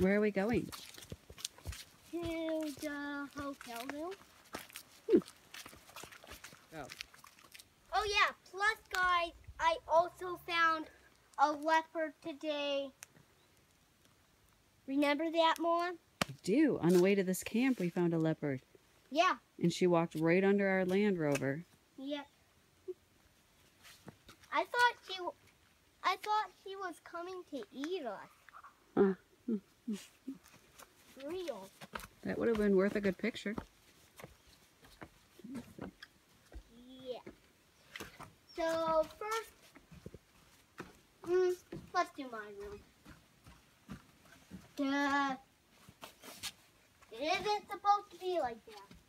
Where are we going? To the hotel room. Go. Oh yeah, plus guys, I also found a leopard today. Remember that, Mom? I do. On the way to this camp, we found a leopard. Yeah. And she walked right under our Land Rover. Yep. I thought she, I thought she was coming to eat us. Uh, Real. that would have been worth a good picture. Yeah. So first, mm, let's do my room. Duh. It isn't supposed to be like that.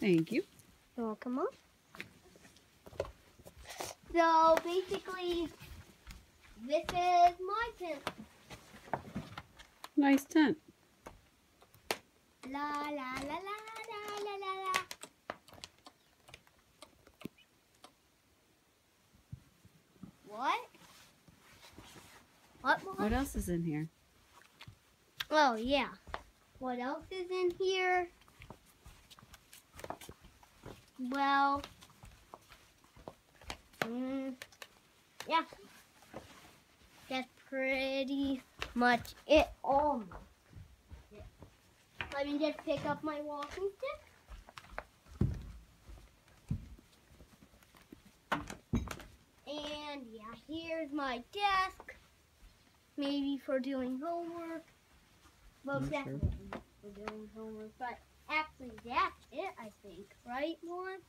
Thank you. You're welcome, Mom. So basically, this is my tent. Nice tent. La la la la la la la la. What? What? What else is in here? Oh yeah. What else is in here? Well, mm, yeah. That's pretty much it. Almost. it. Let me just pick up my walking stick. And yeah, here's my desk. Maybe for doing homework. Well, Not sure. definitely for doing homework. But that's it, I think. Right, Lauren?